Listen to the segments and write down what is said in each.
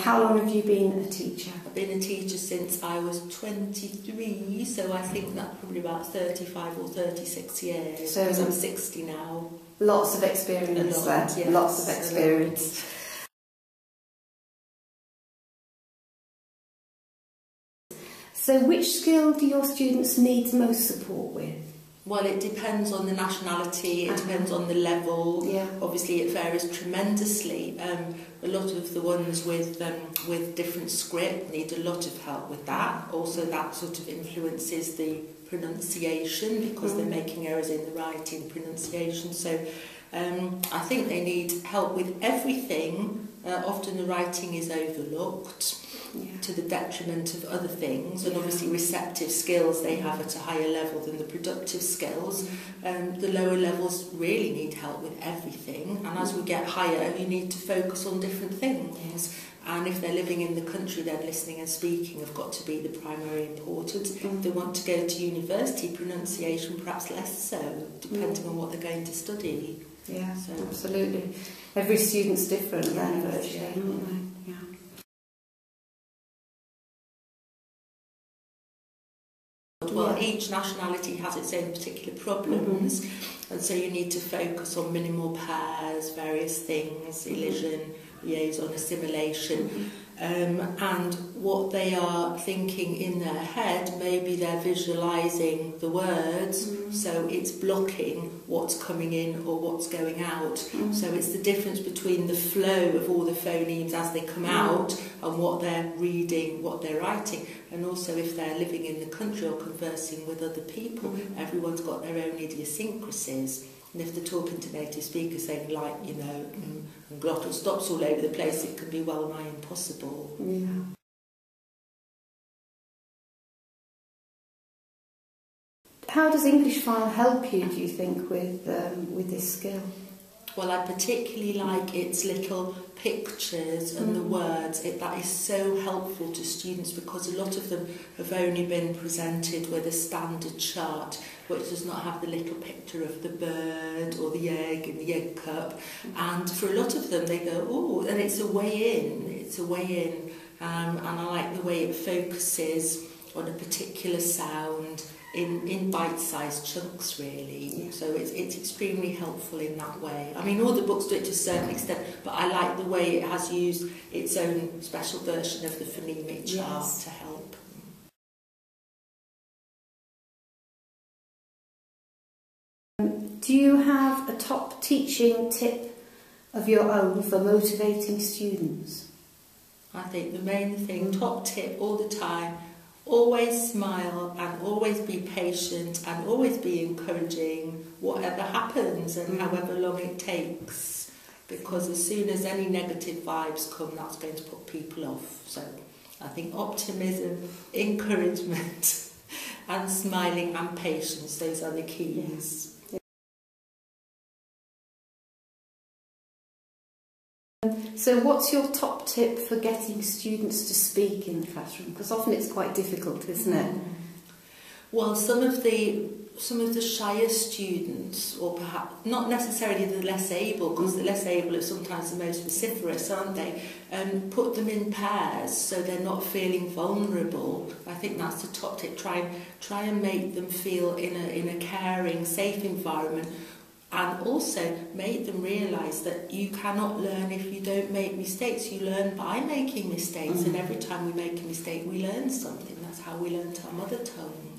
How long have you been a teacher? I've been a teacher since I was 23, so I think that's probably about 35 or 36 years, because so, I'm 60 now. Lots of experience lot, there, yes. lots of experience. So which skill do your students need most support with? Well, it depends on the nationality, it uh-huh. depends on the level. Yeah. Obviously, it varies tremendously. Um, a lot of the ones with um, with different script need a lot of help with that. Also, that sort of influences the pronunciation because mm. they're making errors in the writing pronunciation. So Um, I think they need help with everything. Uh, often the writing is overlooked yeah. to the detriment of other things, and yeah. obviously receptive skills they have at a higher level than the productive skills. Um, the lower levels really need help with everything, and as we get higher, you need to focus on different things. Yeah. And if they're living in the country, then listening and speaking have got to be the primary importance. Mm. If they want to go to university, pronunciation perhaps less so, depending mm. on what they're going to study. Yeah, so. absolutely. Every student's different yeah, then, virtually, yeah. aren't Well, yeah. each nationality has its own particular problems, mm-hmm. and so you need to focus on minimal pairs, various things, mm-hmm. elision, liaison, assimilation. Mm-hmm um, and what they are thinking in their head, maybe they're visualizing the words, mm. so it's blocking what's coming in or what's going out. Mm. So it's the difference between the flow of all the phonemes as they come mm. out and what they're reading, what they're writing. And also, if they're living in the country or conversing with other people, mm. everyone's got their own idiosyncrasies. And if they're talking to native speakers, saying like, you know, mm. and glottal stops all over the place, it can be well nigh impossible. Yeah. How does English file help you, do you think, with, um, with this skill? Well, I particularly like its little pictures and mm. the words. It, that is so helpful to students because a lot of them have only been presented with a standard chart which does not have the little picture of the bird or the egg in the egg cup. And for a lot of them, they go, oh, and it's a way in. It's a way in. Um, and I like the way it focuses on a particular sound in, in bite-sized chunks really yeah. so it's, it's extremely helpful in that way I mean all the books do it to a certain extent but I like the way it has used its own special version of the phonemic chart yes. to help um, Do you have a top teaching tip of your own for motivating students? I think the main thing, top tip all the time, always smile and always be patient and always be encouraging whatever happens and mm. however long it takes because as soon as any negative vibes come that's going to put people off so I think optimism encouragement and smiling and patience those are the keys yeah. So what's your top tip for getting students to speak in the classroom? Because often it's quite difficult, isn't it? Well, some of the some of the shyer students, or perhaps not necessarily the less able, because the less able are sometimes the most vociferous, aren't they? Um, put them in pairs so they're not feeling vulnerable. I think that's the top tip. Try and try and make them feel in a in a caring, safe environment and also made them realize that you cannot learn if you don't make mistakes. You learn by making mistakes, mm-hmm. and mm. every time we make a mistake, we learn something. That's how we learn. our mother tongue.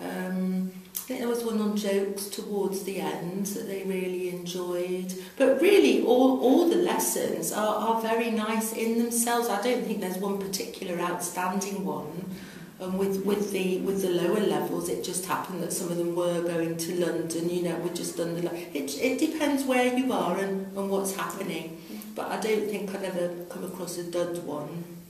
Um, I think there was one on jokes towards the end that they really enjoyed. But really, all, all the lessons are, are very nice in themselves. I don't think there's one particular outstanding one. And with, with the with the lower levels, it just happened that some of them were going to London, you know, were just under... It, it depends where you are and, and what's happening. But I don't think I've ever come across a dud one.